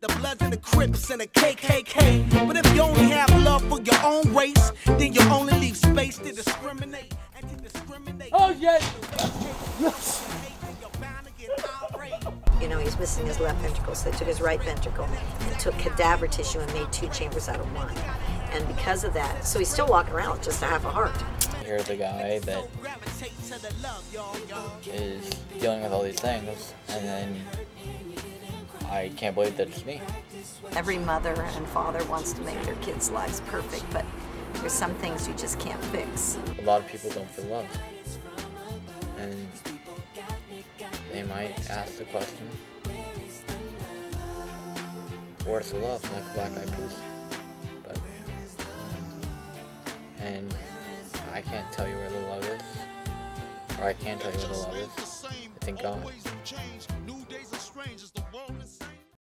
The Bloods and the Crips and the KKK. But if you only have love for your own race, then you only leave space to discriminate and to discriminate. Oh, yes. You know, he's missing his left ventricle, so they took his right ventricle and took cadaver tissue and made two chambers out of one. And because of that, so he's still walking around with just a half a heart. You're the guy that is dealing with all these things, and then I can't believe that it's me. Every mother and father wants to make their kids' lives perfect, but there's some things you just can't fix. A lot of people don't feel loved. And they might ask the question, where's the love, like Black Eyed Peas? But, and I can't tell you where the love is, or I can't tell you where the love is. I think God.